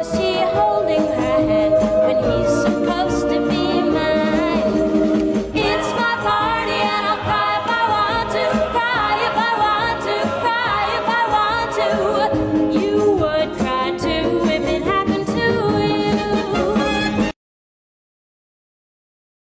Is She holding her.